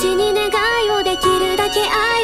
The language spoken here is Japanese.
私に願いをできるだけ愛